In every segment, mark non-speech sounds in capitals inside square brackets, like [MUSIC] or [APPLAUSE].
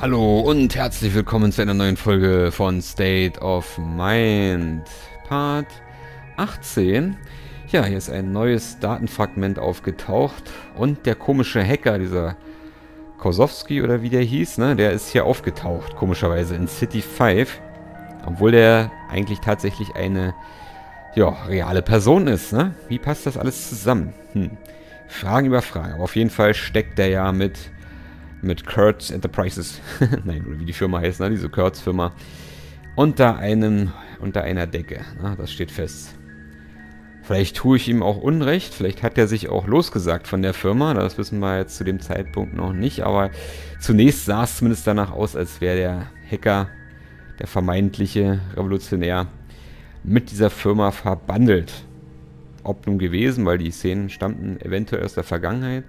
Hallo und herzlich willkommen zu einer neuen Folge von State of Mind, Part 18. Ja, hier ist ein neues Datenfragment aufgetaucht und der komische Hacker, dieser Kosowski oder wie der hieß, ne, der ist hier aufgetaucht, komischerweise in City 5, obwohl der eigentlich tatsächlich eine ja, reale Person ist, ne? Wie passt das alles zusammen? Hm. Fragen über Fragen, aber auf jeden Fall steckt der ja mit mit Kurtz Enterprises, [LAUGHS] nein, oder wie die Firma heißt, ne, diese Kurtz Firma, unter unter einer Decke. Ne, das steht fest. Vielleicht tue ich ihm auch Unrecht, vielleicht hat er sich auch losgesagt von der Firma, das wissen wir jetzt zu dem Zeitpunkt noch nicht, aber zunächst sah es zumindest danach aus, als wäre der Hacker, der vermeintliche Revolutionär, mit dieser Firma verbandelt. Ob nun gewesen, weil die Szenen stammten eventuell aus der Vergangenheit,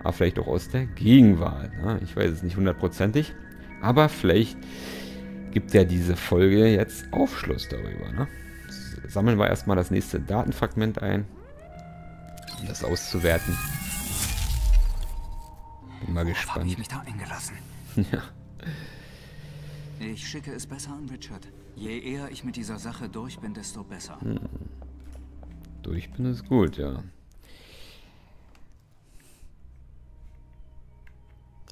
aber vielleicht auch aus der Gegenwart. Ja, ich weiß es nicht hundertprozentig, aber vielleicht gibt ja diese Folge jetzt Aufschluss darüber. Ne? Sammeln wir erstmal das nächste Datenfragment ein, um das auszuwerten. Bin mal gespannt. Habe ich mich da eingelassen? [LAUGHS] ja. Ich schicke es besser an Richard. Je eher ich mit dieser Sache durch bin, desto besser. Hm. Durch bin ist gut, ja.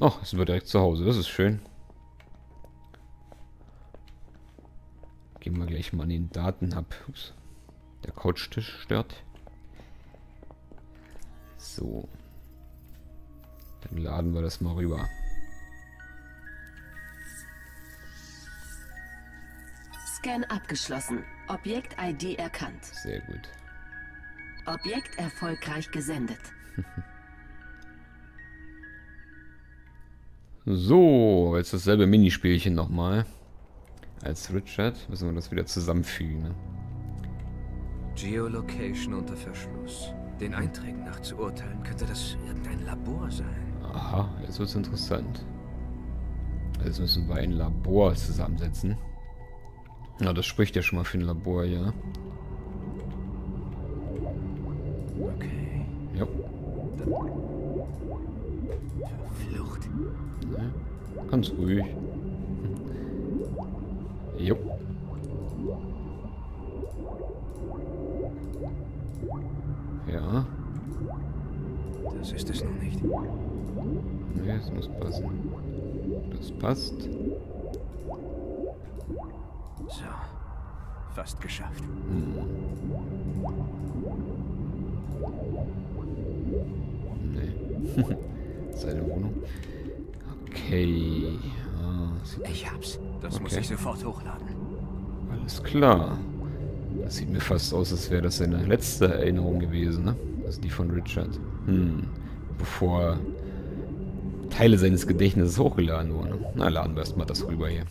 Ach, sind wir direkt zu Hause. Das ist schön. Gehen wir gleich mal an den Datenhub. Ups. Der Couchtisch stört. So. Dann laden wir das mal rüber. Scan abgeschlossen. Objekt-ID erkannt. Sehr gut. Objekt erfolgreich gesendet. [LAUGHS] So, jetzt dasselbe Minispielchen nochmal. Als Richard müssen wir das wieder zusammenfügen. Ne? Geolocation unter Verschluss. Den Einträgen nach zu urteilen, könnte das irgendein Labor sein. Aha, jetzt wird's interessant. Jetzt müssen wir ein Labor zusammensetzen. Na, das spricht ja schon mal für ein Labor, ja. Ne? Ganz ruhig. Jo. Ja. Das ist es noch nicht. Ne, es muss passen. Das passt. So. Fast geschafft. Hm. Nee. [LAUGHS] Seine Wohnung. Okay. Ah, ich hab's. Das okay. muss ich sofort hochladen. Alles klar. Das sieht mir fast aus, als wäre das seine letzte Erinnerung gewesen, ne? Also die von Richard. Hm. Bevor Teile seines Gedächtnisses hochgeladen wurden. Na, laden wir erstmal das rüber hier.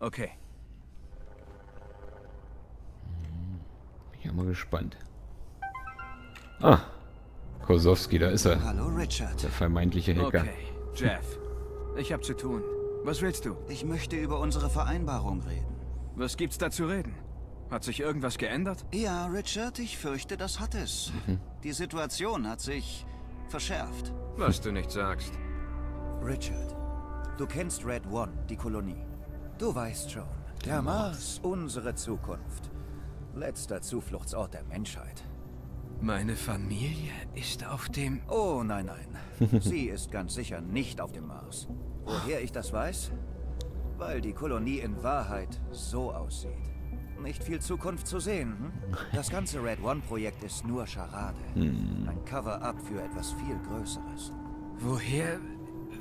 Okay. Bin ja mal gespannt. Ah, Kosowski, da ist er. Hallo, Richard. Der vermeintliche Hacker. Okay, Jeff. Ich hab zu tun. Was willst du? Ich möchte über unsere Vereinbarung reden. Was gibt's da zu reden? Hat sich irgendwas geändert? Ja, Richard, ich fürchte, das hat es. Mhm. Die Situation hat sich verschärft. Was du nicht sagst. Richard, du kennst Red One, die Kolonie. Du weißt schon, der Mars, unsere Zukunft. Letzter Zufluchtsort der Menschheit. Meine Familie ist auf dem... Oh, nein, nein. [LAUGHS] Sie ist ganz sicher nicht auf dem Mars. Woher ich das weiß? Weil die Kolonie in Wahrheit so aussieht. Nicht viel Zukunft zu sehen, hm? Das ganze Red One-Projekt ist nur Scharade. Hm. Ein Cover-up für etwas viel Größeres. Woher...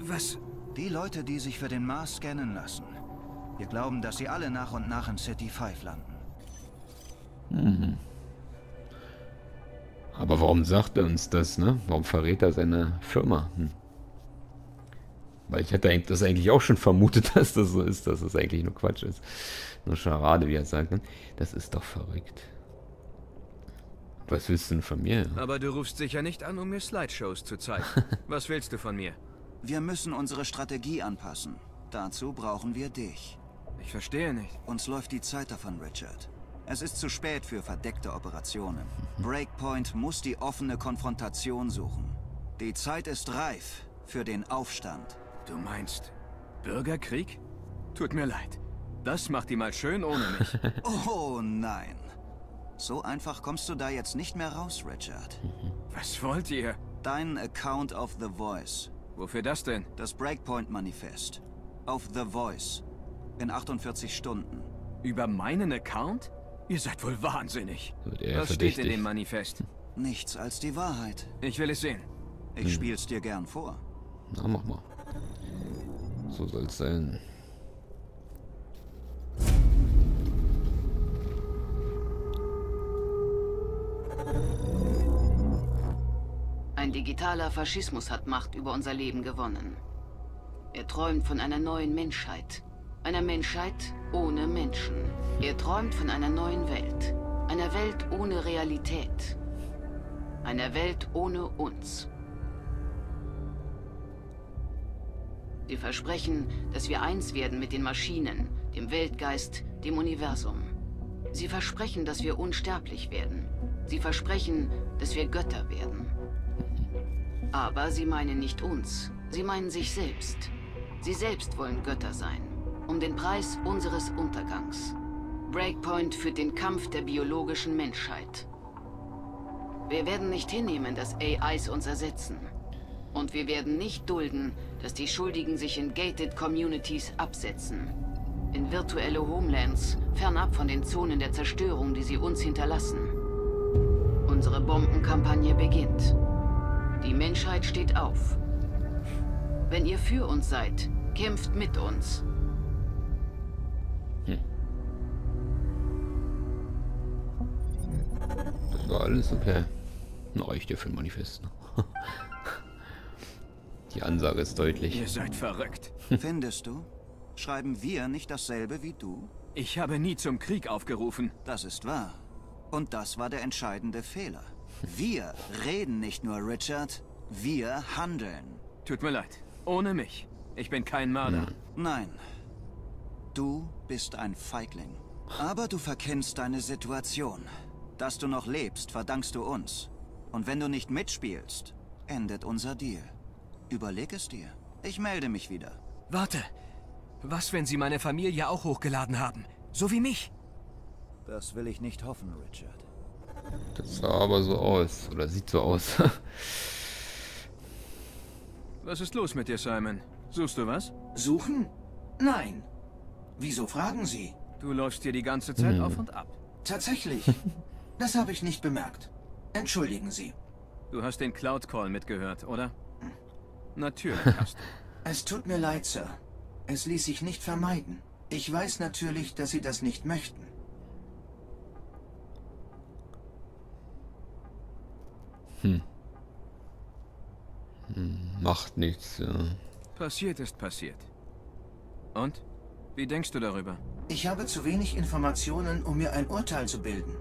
was... Die Leute, die sich für den Mars scannen lassen. Wir glauben, dass sie alle nach und nach in City 5 landen. Mhm. Aber warum sagt er uns das, ne? Warum verrät er seine Firma? Hm. Weil ich hätte das eigentlich auch schon vermutet, [LAUGHS] dass das so ist, dass das eigentlich nur Quatsch ist. Nur Scharade, wie er sagt. Ne? Das ist doch verrückt. Was willst du denn von mir? Aber du rufst sicher nicht an, um mir Slideshows zu zeigen. [LAUGHS] Was willst du von mir? Wir müssen unsere Strategie anpassen. Dazu brauchen wir dich. Ich verstehe nicht. Uns läuft die Zeit davon, Richard. Es ist zu spät für verdeckte Operationen. Breakpoint muss die offene Konfrontation suchen. Die Zeit ist reif für den Aufstand. Du meinst Bürgerkrieg? Tut mir leid. Das macht die mal schön ohne mich. [LAUGHS] Oh nein. So einfach kommst du da jetzt nicht mehr raus, Richard. Was wollt ihr? Dein Account of The Voice. Wofür das denn? Das Breakpoint-Manifest. Auf The Voice. In 48 Stunden. Über meinen Account? Ihr seid wohl wahnsinnig. Was steht in dem Manifest? Nichts als die Wahrheit. Ich will es sehen. Ich spiel's dir gern vor. Na, mach mal. So soll es sein. Ein digitaler Faschismus hat Macht über unser Leben gewonnen. Er träumt von einer neuen Menschheit. Einer Menschheit ohne Menschen. Er träumt von einer neuen Welt. Einer Welt ohne Realität. Einer Welt ohne uns. Sie versprechen, dass wir eins werden mit den Maschinen, dem Weltgeist, dem Universum. Sie versprechen, dass wir unsterblich werden. Sie versprechen, dass wir Götter werden. Aber sie meinen nicht uns. Sie meinen sich selbst. Sie selbst wollen Götter sein. Um den Preis unseres Untergangs. Breakpoint führt den Kampf der biologischen Menschheit. Wir werden nicht hinnehmen, dass AIs uns ersetzen. Und wir werden nicht dulden, dass die Schuldigen sich in gated Communities absetzen. In virtuelle Homelands, fernab von den Zonen der Zerstörung, die sie uns hinterlassen. Unsere Bombenkampagne beginnt. Die Menschheit steht auf. Wenn ihr für uns seid, kämpft mit uns. War alles okay. Na, reicht ja für ein Manifest. Ne? [LAUGHS] Die Ansage ist deutlich. Ihr seid verrückt. [LAUGHS] Findest du? Schreiben wir nicht dasselbe wie du? Ich habe nie zum Krieg aufgerufen. Das ist wahr. Und das war der entscheidende Fehler. Wir reden nicht nur, Richard. Wir handeln. Tut mir leid. Ohne mich. Ich bin kein Mörder. Nein. Du bist ein Feigling. Aber du verkennst deine Situation. Dass du noch lebst, verdankst du uns. Und wenn du nicht mitspielst, endet unser Deal. Überleg es dir. Ich melde mich wieder. Warte. Was, wenn sie meine Familie auch hochgeladen haben? So wie mich? Das will ich nicht hoffen, Richard. Das sah aber so aus. Oder sieht so aus. [LAUGHS] Was ist los mit dir, Simon? Suchst du was? Suchen? Nein. Wieso fragen Sie? Du läufst hier die ganze Zeit auf und ab. Tatsächlich. [LAUGHS] Das habe ich nicht bemerkt. Entschuldigen Sie. Du hast den Cloud Call mitgehört, oder? Natürlich [LAUGHS] hast du. Es tut mir leid, Sir. Es ließ sich nicht vermeiden. Ich weiß natürlich, dass Sie das nicht möchten. Macht nichts. Ja. Passiert ist passiert. Und? Wie denkst du darüber? Ich habe zu wenig Informationen, um mir ein Urteil zu bilden.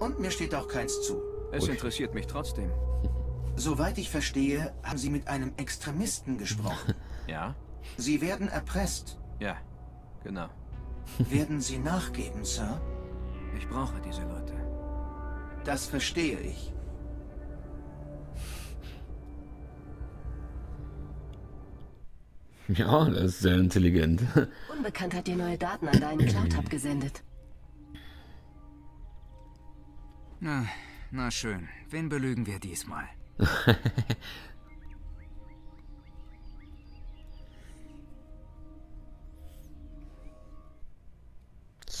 Und mir steht auch keins zu. Es interessiert mich trotzdem. [LAUGHS] Soweit ich verstehe, haben Sie mit einem Extremisten gesprochen. [LAUGHS] Ja? Sie werden erpresst. Ja, genau. [LAUGHS] Werden Sie nachgeben, Sir? Ich brauche diese Leute. Das verstehe ich. ja, das ist sehr intelligent. Unbekannt hat dir neue Daten an deinen Cloud-Hub gesendet. Na, na schön. Wen belügen wir diesmal? [LAUGHS]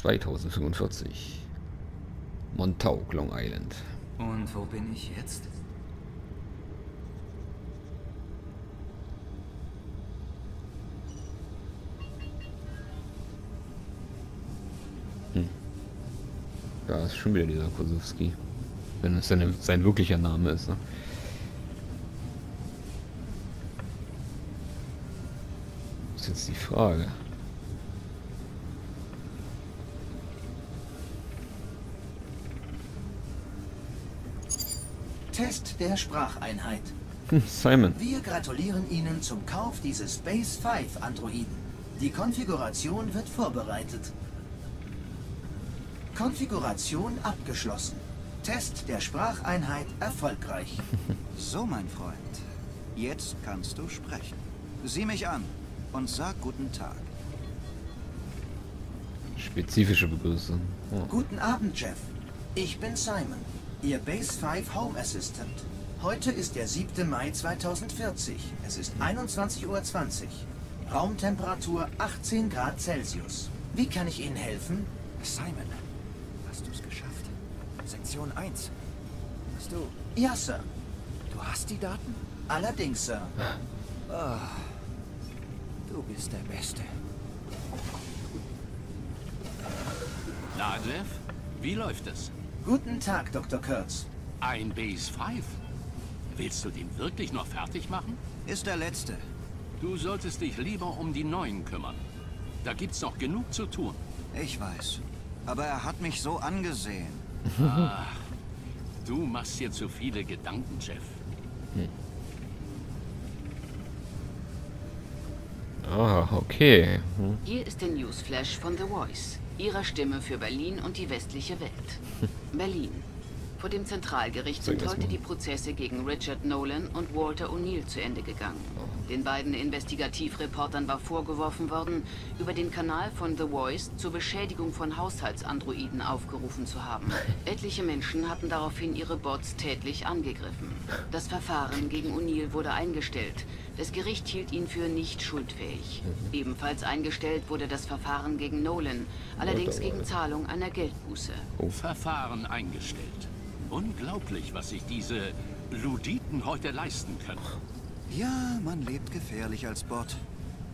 2045. Montauk, Long Island. Und wo bin ich jetzt? Da ist schon wieder dieser Kosowski. Wenn es seine, sein wirklicher Name ist. Ne? Ist jetzt die Frage. Test der Spracheinheit. Hm, Simon. Wir gratulieren Ihnen zum Kauf dieses Space 5 Androiden. Die Konfiguration wird vorbereitet. Konfiguration abgeschlossen. Test der Spracheinheit erfolgreich. [LAUGHS] So, mein Freund. Jetzt kannst du sprechen. Sieh mich an und sag guten Tag. Spezifische Begrüßung. Oh. Guten Abend, Jeff. Ich bin Simon, Ihr Base 5 Home Assistant. Heute ist der 7. Mai 2040. Es ist 21.20 Uhr. Raumtemperatur 18 Grad Celsius. Wie kann ich Ihnen helfen? Simon, hast du es geschafft? Sektion 1. Hast du... Ja, Sir. Du hast die Daten? Allerdings, Sir. Du bist der Beste. Na, Jeff, wie läuft es? Guten Tag, Dr. Kurtz. Ein Base 5? Willst du den wirklich noch fertig machen? Ist der Letzte. Du solltest dich lieber um die neuen kümmern. Da gibt's noch genug zu tun. Ich weiß. Aber er hat mich so angesehen. Du machst dir zu viele Gedanken, Jeff. Ah, okay. Hm. Hier ist der Newsflash von The Voice, Ihrer Stimme für Berlin und die westliche Welt. [LAUGHS] Berlin. Vor dem Zentralgericht sind heute die Prozesse gegen Richard Nolan und Walter O'Neill zu Ende gegangen. Den beiden Investigativreportern war vorgeworfen worden, über den Kanal von The Voice zur Beschädigung von Haushaltsandroiden aufgerufen zu haben. [LAUGHS] Etliche Menschen hatten daraufhin ihre Bots tätlich angegriffen. Das Verfahren gegen O'Neill wurde eingestellt. Das Gericht hielt ihn für nicht schuldfähig. Ebenfalls eingestellt wurde das Verfahren gegen Nolan, allerdings gegen Zahlung einer Geldbuße. Verfahren eingestellt. Unglaublich, was sich diese Luditen heute leisten können. Ja, man lebt gefährlich als Bot.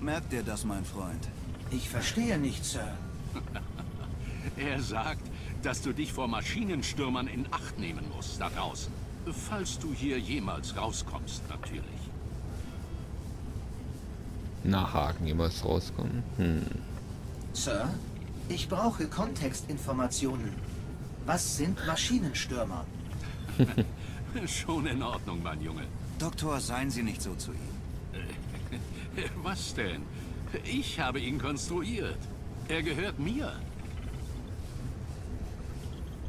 Merkt dir das, mein Freund? Ich verstehe nicht, Sir. [LAUGHS] Er sagt, dass du dich vor Maschinenstürmern in Acht nehmen musst da draußen. Falls du hier jemals rauskommst, natürlich. Nachhaken, jemals rauskommen. Hm. Sir, ich brauche Kontextinformationen. Was sind Maschinenstürmer? [LAUGHS] Schon in Ordnung, mein Junge. Doktor, seien Sie nicht so zu ihm. Was denn? Ich habe ihn konstruiert. Er gehört mir.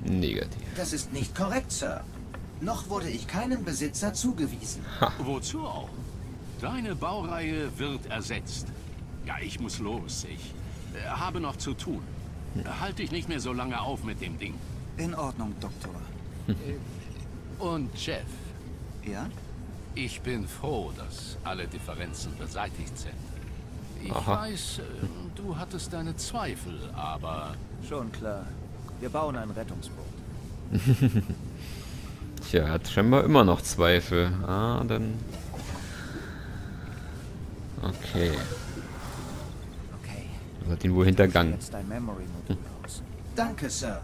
Negativ. Das ist nicht korrekt, Sir. Noch wurde ich keinem Besitzer zugewiesen. Wozu auch? Deine Baureihe wird ersetzt. Ja, ich muss los. Ich äh, habe noch zu tun. Halt dich nicht mehr so lange auf mit dem Ding. In Ordnung, Doktor. [LAUGHS] Und Jeff, Ja? ich bin froh, dass alle Differenzen beseitigt sind. Ich Aha. weiß, äh, du hattest deine Zweifel, aber Schon klar. Wir bauen ein Rettungsboot. [LAUGHS] Tja, er hat scheinbar immer noch Zweifel. Ah, dann... Okay. Okay. Das hat ihn wohl hintergangen. Danke, Sir.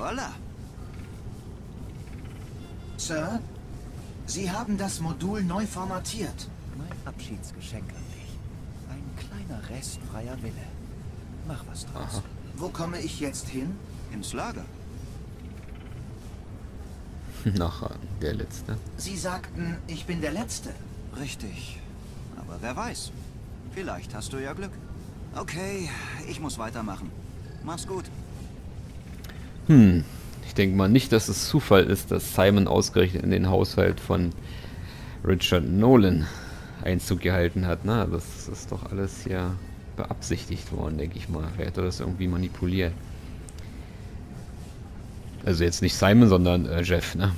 Voila! Sir, Sie haben das Modul neu formatiert. Mein Abschiedsgeschenk an dich. Ein kleiner Rest freier Wille. Mach was draus. Wo komme ich jetzt hin? Ins Lager. [LAUGHS] Nachhaken, der letzte. Sie sagten, ich bin der Letzte. Richtig. Aber wer weiß. Vielleicht hast du ja Glück. Okay, ich muss weitermachen. Mach's gut. Hm, ich denke mal nicht, dass es Zufall ist, dass Simon ausgerechnet in den Haushalt von Richard Nolan Einzug gehalten hat. Ne? Das ist doch alles hier beabsichtigt worden, denke ich mal. Vielleicht hat er das irgendwie manipuliert. Also jetzt nicht Simon, sondern äh, Jeff, ne?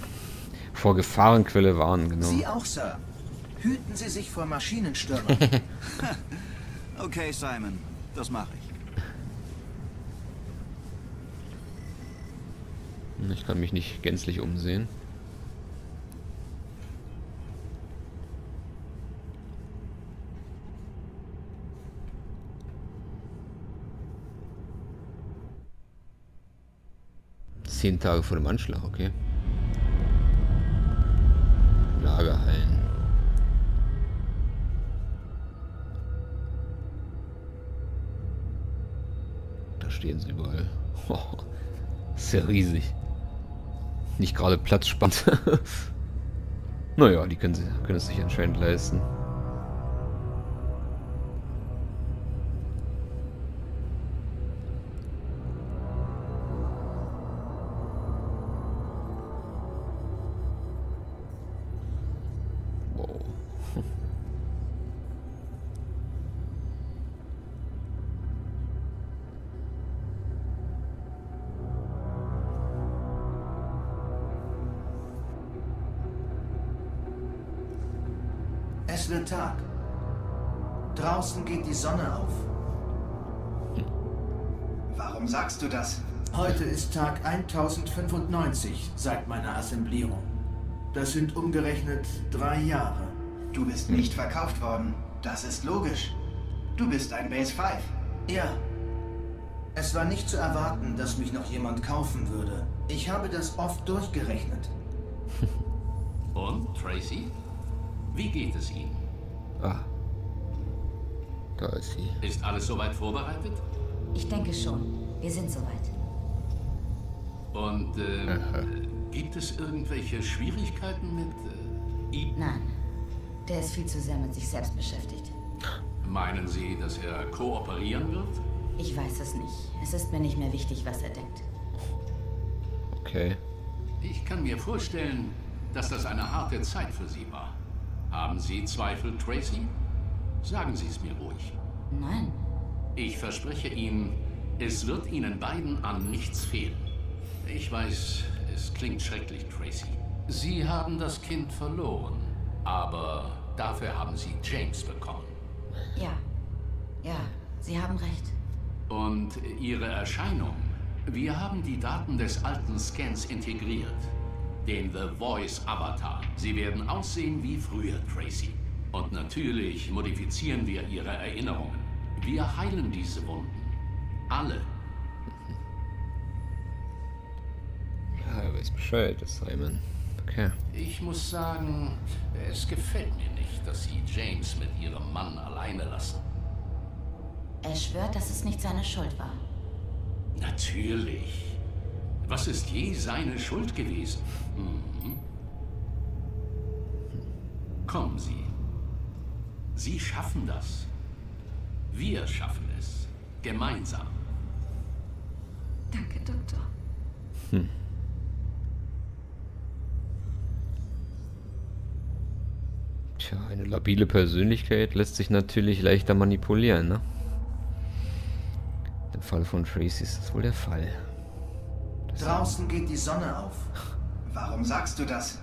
Vor Gefahrenquelle warnen, genau. Sie auch, Sir. Hüten Sie sich vor Maschinenstürmern. [LAUGHS] [LAUGHS] Okay, Simon. Das mache ich. Ich kann mich nicht gänzlich umsehen. Zehn Tage vor dem Anschlag, okay. Lagerhallen. Da stehen sie überall. [LAUGHS] Ist ja riesig. Nicht gerade platzsparend. [LAUGHS] naja, die können, können es sich anscheinend leisten. 1095 seit meiner Assemblierung. Das sind umgerechnet drei Jahre. Du bist nicht verkauft worden. Das ist logisch. Du bist ein Base 5. Ja. Es war nicht zu erwarten, dass mich noch jemand kaufen würde. Ich habe das oft durchgerechnet. [LAUGHS] Und, Tracy? Wie geht es Ihnen? Ah. Da ist sie. Ist alles soweit vorbereitet? Ich denke schon. Wir sind soweit. Und äh, gibt es irgendwelche Schwierigkeiten mit äh, ihm? Nein. Der ist viel zu sehr mit sich selbst beschäftigt. Meinen Sie, dass er kooperieren wird? Ich weiß es nicht. Es ist mir nicht mehr wichtig, was er denkt. Okay. Ich kann mir vorstellen, dass das eine harte Zeit für Sie war. Haben Sie Zweifel, Tracy? Sagen Sie es mir ruhig. Nein. Ich verspreche Ihnen, es wird Ihnen beiden an nichts fehlen. Ich weiß, es klingt schrecklich, Tracy. Sie haben das Kind verloren, aber dafür haben Sie James bekommen. Ja. Ja, Sie haben recht. Und Ihre Erscheinung. Wir haben die Daten des alten Scans integriert. Den The Voice Avatar. Sie werden aussehen wie früher, Tracy. Und natürlich modifizieren wir Ihre Erinnerungen. Wir heilen diese Wunden. Alle. Weiß Bescheid, das Simon. Okay. Ich muss sagen, es gefällt mir nicht, dass Sie James mit Ihrem Mann alleine lassen. Er schwört, dass es nicht seine Schuld war. Natürlich. Was ist je seine Schuld gewesen? Mhm. Kommen Sie. Sie schaffen das. Wir schaffen es. Gemeinsam. Danke, Doktor. Tja, eine labile Persönlichkeit lässt sich natürlich leichter manipulieren, ne? Im Fall von Tracy ist das wohl der Fall. Draußen geht die Sonne auf. Warum sagst du das?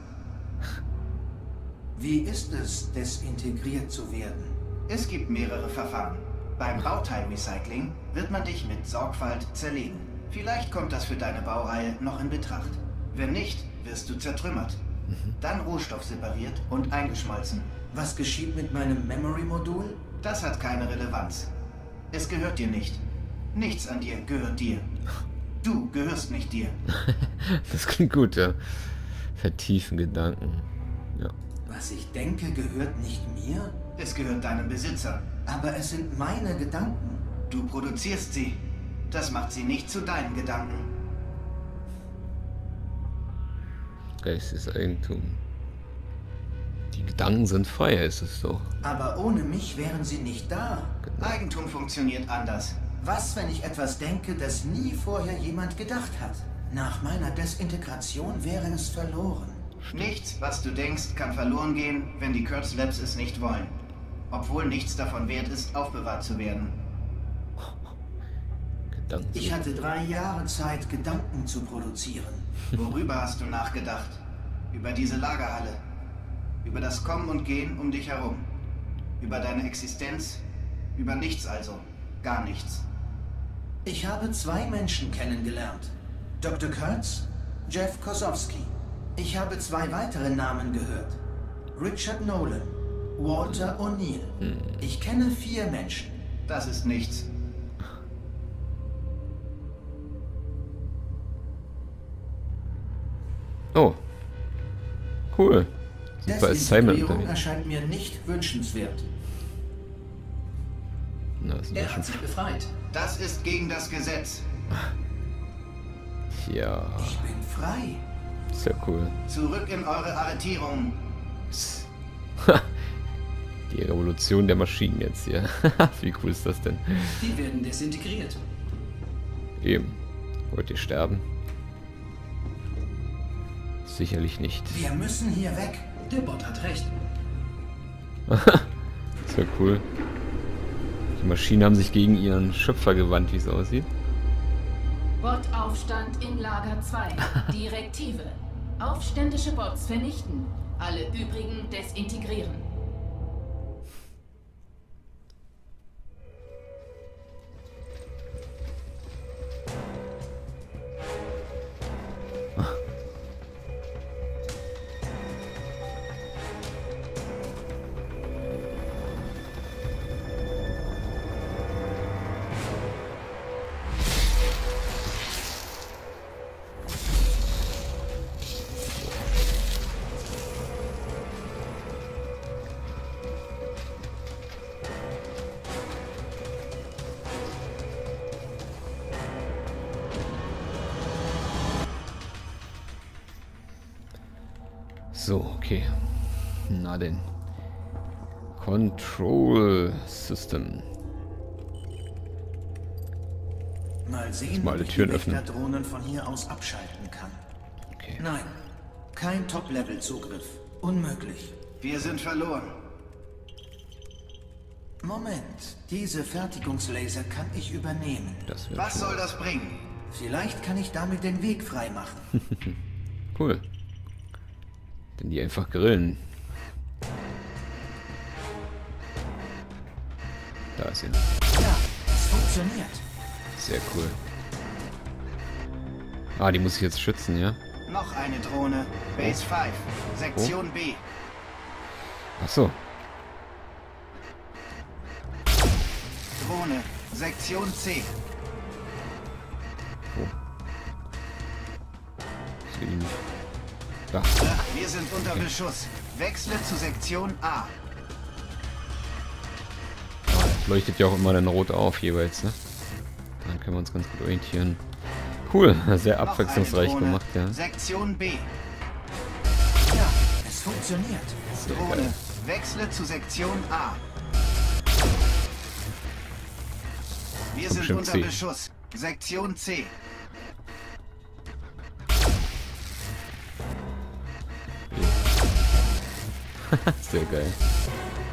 Wie ist es, desintegriert zu werden? Es gibt mehrere Verfahren. Beim Bauteilrecycling wird man dich mit Sorgfalt zerlegen. Vielleicht kommt das für deine Baureihe noch in Betracht. Wenn nicht, wirst du zertrümmert. Dann Rohstoff separiert und eingeschmolzen. Was geschieht mit meinem Memory-Modul? Das hat keine Relevanz. Es gehört dir nicht. Nichts an dir gehört dir. Du gehörst nicht dir. [LAUGHS] Das klingt gut, ja. Vertiefen Gedanken. Ja. Was ich denke, gehört nicht mir? Es gehört deinem Besitzer. Aber es sind meine Gedanken. Du produzierst sie. Das macht sie nicht zu deinen Gedanken. Geisteseigentum. Die Gedanken sind frei, ist es so. Aber ohne mich wären sie nicht da. Eigentum funktioniert anders. Was, wenn ich etwas denke, das nie vorher jemand gedacht hat? Nach meiner Desintegration wäre es verloren. Nichts, was du denkst, kann verloren gehen, wenn die Kurtz Labs es nicht wollen. Obwohl nichts davon wert ist, aufbewahrt zu werden. [LAUGHS] Gedanken. Ich hatte drei Jahre Zeit, Gedanken zu produzieren. Worüber hast du nachgedacht? Über diese Lagerhalle. Über das Kommen und Gehen um dich herum. Über deine Existenz. Über nichts also. Gar nichts. Ich habe zwei Menschen kennengelernt. Dr. Kurtz, Jeff Kosowski. Ich habe zwei weitere Namen gehört. Richard Nolan, Walter O'Neill. Ich kenne vier Menschen. Das ist nichts. Oh. Cool. Super Assignment. Erscheint mir nicht wünschenswert. Na, Er hat sich befreit. Das ist gegen das Gesetz. Ja, Ich bin frei. sehr cool. Zurück in eure Arretierungen. Die Revolution der Maschinen jetzt hier. [LAUGHS] Wie cool ist das denn? Die werden desintegriert. Eben. Wollt ihr sterben? Sicherlich nicht. Wir müssen hier weg. Der Bot hat recht. [LAUGHS] Sehr cool. Die Maschinen haben sich gegen ihren Schöpfer gewandt, wie es aussieht. Bot-Aufstand in Lager 2. [LAUGHS] Direktive. Aufständische Bots vernichten. Alle übrigen desintegrieren. So, okay. Na denn. Control System. Mal sehen, mal ob alle Türen die öffnen. Wächterdrohnen von hier aus abschalten kann. Okay. Nein, kein Top-Level-Zugriff. Unmöglich. Wir sind verloren. Moment, diese Fertigungslaser kann ich übernehmen. Was soll das bringen? Vielleicht kann ich damit den Weg freimachen. [LAUGHS] cool. Denn die einfach grillen. Da ist sie. Ja, es funktioniert. Sehr cool. Ah, die muss ich jetzt schützen, ja? Noch eine Drohne. Base 5. Sektion B. Ach so. Drohne. Sektion C. Da. Wir sind unter Beschuss. Wechsle zu Sektion A. Leuchtet ja auch immer dann rot auf jeweils, ne? Dann können wir uns ganz gut orientieren. Cool, [LAUGHS] sehr abwechslungsreich gemacht, ja. Sektion B. Ja, es funktioniert. Sehr Drohne. geil. Wechsle zu Sektion A. Wir sind unter C. Beschuss. Sektion C. [LAUGHS] Sehr geil.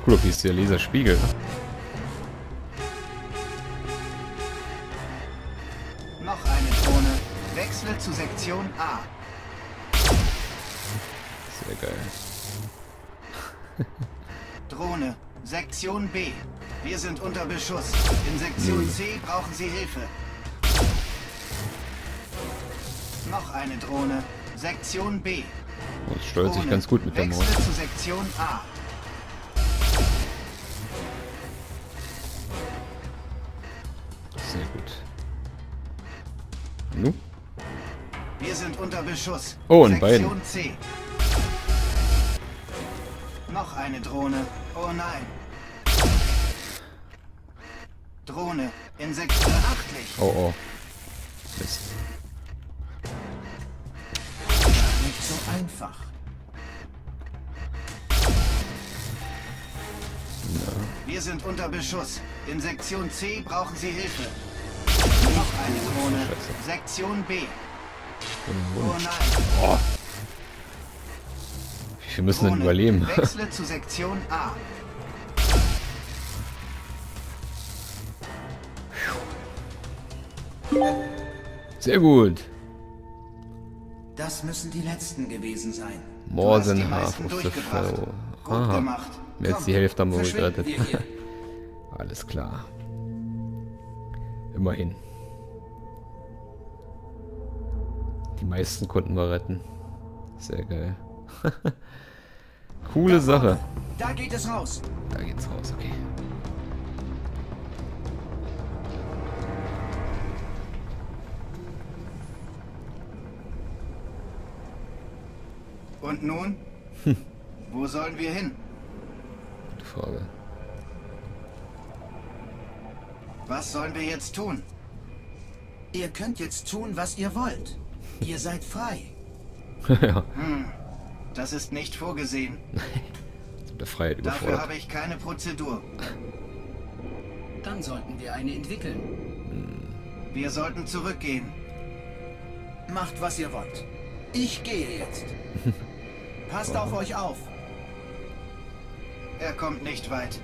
Cool, okay, ist der Laserspiegel. Noch eine Drohne. Wechsle zu Sektion A. Sehr geil. [LAUGHS] Drohne. Sektion B. Wir sind unter Beschuss. In Sektion C brauchen Sie Hilfe. Noch eine Drohne. Sektion B. Das steuert sich ganz gut mit der Maus. Sehr gut. Nu? Wir sind unter Beschuss. Oh, in Sektion beiden. C. Noch eine Drohne. Oh nein. Drohne. In Sektion beachtlich. Oh oh. Mist. Einfach. Wir sind unter Beschuss. In Sektion C brauchen Sie Hilfe. Noch eine. Scheiße. Sektion B. Oh, nein. oh. Wie viel müssen denn Drohne. überleben? [LAUGHS] Wechsle zu Sektion A. Sehr gut. Das müssen die letzten gewesen sein. More than half of the fellow. Aha. gemacht. Mehr als die Hälfte haben wir gerettet. [LAUGHS] Alles klar. Immerhin. Die meisten konnten wir retten. Sehr geil. [LAUGHS] Coole Sache. Da geht es raus. Da geht's raus, okay. Und nun? Wo sollen wir hin? Gute Frage. Was sollen wir jetzt tun? Ihr könnt jetzt tun, was ihr wollt. Ihr seid frei. [LAUGHS] ja, Das ist nicht vorgesehen. [LAUGHS] der Freiheit Dafür habe ich keine Prozedur. Dann sollten wir eine entwickeln. Wir sollten zurückgehen. Macht, was ihr wollt. Ich gehe jetzt. [LAUGHS] Passt auf euch auf. Er kommt nicht weit.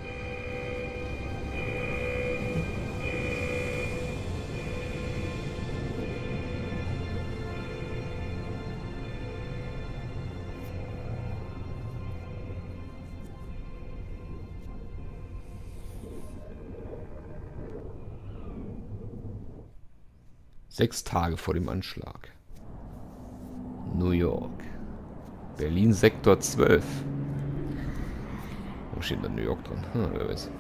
Sechs Tage vor dem Anschlag. New York. Berlin Sektor 12. Wo steht da New York dran? Hm, wer weiß.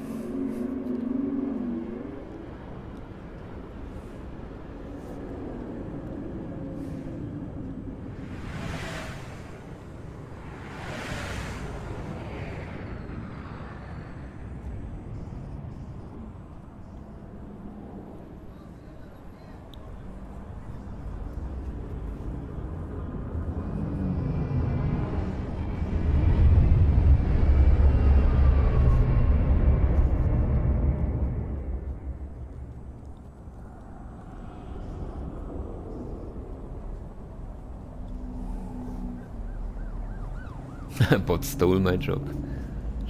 Bot stole my job.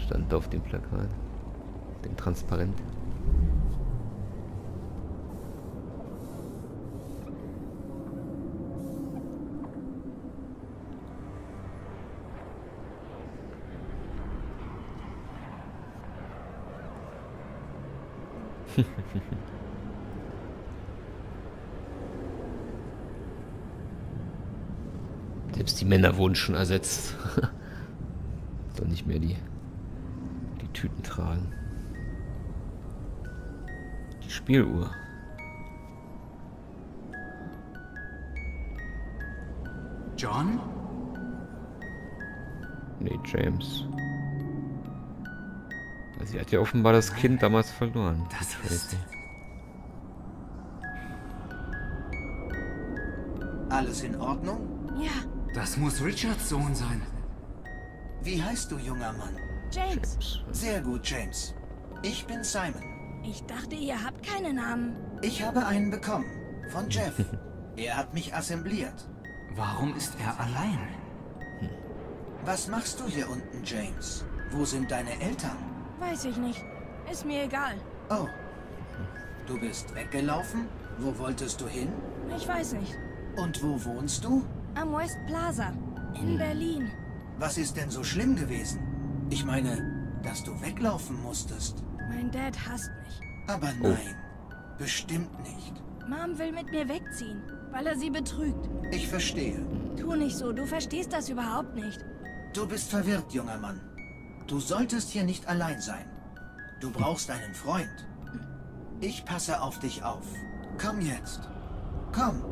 Stand auf dem Plakat. Dem Transparent. [LAUGHS] Selbst die Männer wurden schon ersetzt. [LAUGHS] Doch nicht mehr die, die Tüten tragen. Die Spieluhr. John? Nee, James. Sie hat ja offenbar das Kind damals verloren. Das ist... Alles in Ordnung? Ja, Das muss Richards Sohn sein. Wie heißt du, junger Mann? James. Sehr gut, James. Ich bin Simon. Ich dachte, ihr habt keine Namen. Ich habe einen bekommen. Von Jeff. [LAUGHS] er hat mich assembliert. Warum ist er allein? Was machst du hier unten, James? Wo sind deine Eltern? Weiß ich nicht. Ist mir egal. Oh. Du bist weggelaufen? Wo wolltest du hin? Ich weiß nicht. Und wo wohnst du? Am West Plaza. In Berlin. Was ist denn so schlimm gewesen? Ich meine, dass du weglaufen musstest. Mein Dad hasst mich. Aber nein, bestimmt nicht. Mom will mit mir wegziehen, weil er sie betrügt. Ich verstehe. Tu nicht so, du verstehst das überhaupt nicht. Du bist verwirrt, junger Mann. Du solltest hier nicht allein sein. Du brauchst einen Freund. Ich passe auf dich auf. Komm jetzt. Komm.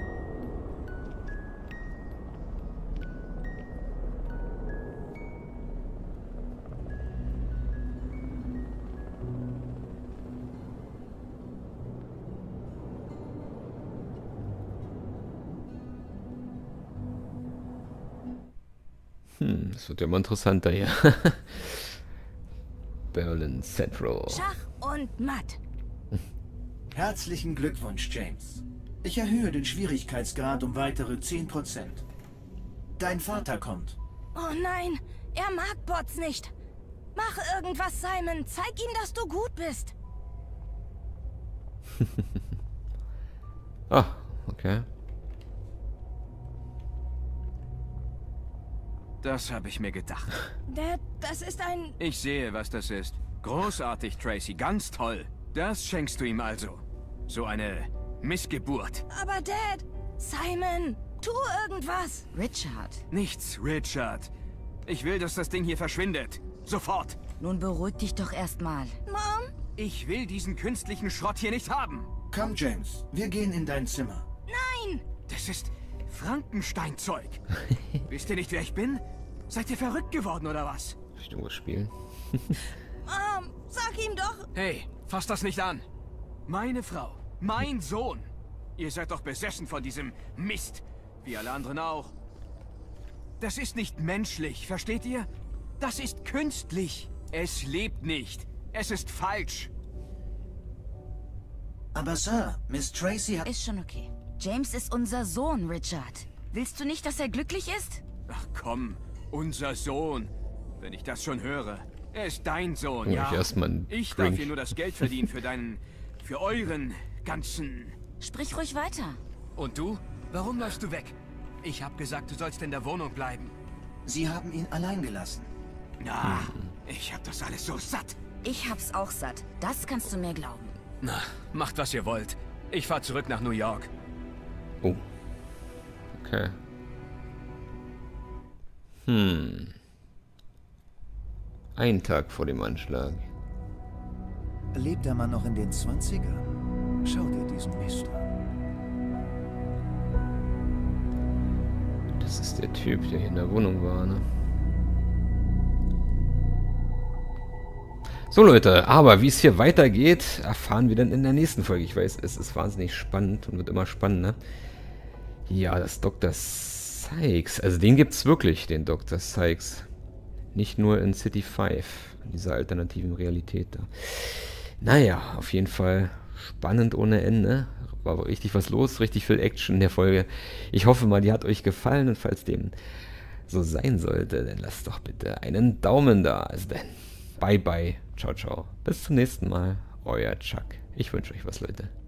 Hm, das wird ja mal interessanter hier. [LAUGHS] Berlin Central. Schach und Matt. Herzlichen Glückwunsch, James. Ich erhöhe den Schwierigkeitsgrad um weitere 10%. Dein Vater kommt. Oh nein, er mag Bots nicht. Mach irgendwas, Simon. Zeig ihm, dass du gut bist. [LAUGHS] Ah, okay. Das habe ich mir gedacht. Dad, das ist ein... Ich sehe, was das ist. Großartig, Tracy. Ganz toll. Das schenkst du ihm also. So eine Missgeburt. Aber Dad, Simon, tu irgendwas. Richard. Nichts, Richard. Ich will, dass das Ding hier verschwindet. Sofort. Nun beruhig dich doch erstmal. Mom? Ich will diesen künstlichen Schrott hier nicht haben. Komm, James. Wir gehen in dein Zimmer. Nein! Das ist Frankenstein-Zeug. [LAUGHS] Wisst ihr nicht, wer ich bin? Seid ihr verrückt geworden oder was? Ich irgendwas spielen. Mom, [LAUGHS] sag ihm doch. Hey, fass das nicht an. Meine Frau, mein Sohn. Ihr seid doch besessen von diesem Mist. Wie alle anderen auch. Das ist nicht menschlich, versteht ihr? Das ist künstlich. Es lebt nicht. Es ist falsch. Aber Sir, Miss Tracy hat... Ist schon okay. James ist unser Sohn, Richard. Willst du nicht, dass er glücklich ist? Ach komm, unser Sohn. Wenn ich das schon höre. Er ist dein Sohn, Oh, ja. ich erst mal einen Ich darf hier nur das Geld verdienen für deinen... für euren ganzen... Sprich ruhig weiter. Und du? Warum läufst du weg? Ich hab gesagt, du sollst in der Wohnung bleiben. Sie haben ihn allein gelassen. Na, ich hab das alles so satt. Ich hab's auch satt. Das kannst du mir glauben. Na, macht was ihr wollt. Ich fahr zurück nach New York. Oh. Okay. Hm. Ein Tag vor dem Anschlag. Lebt der Mann noch in den 20ern? Schau dir diesen Mist an. Das ist der Typ, der hier in der Wohnung war, ne? So Leute, aber wie es hier weitergeht, erfahren wir dann in der nächsten Folge. Ich weiß, es ist wahnsinnig spannend und wird immer spannender. Ja, das Dr. Sykes. Also den gibt's wirklich, den Dr. Sykes. Nicht nur in City 5, in dieser alternativen Realität da. Naja, auf jeden Fall spannend ohne Ende. War richtig was los, richtig viel Action in der Folge. Ich hoffe mal, die hat euch gefallen und falls dem so sein sollte, dann lasst doch bitte einen Daumen da. Also dann, bye bye, ciao ciao. Bis zum nächsten Mal, euer Chuck. Ich wünsche euch was, Leute.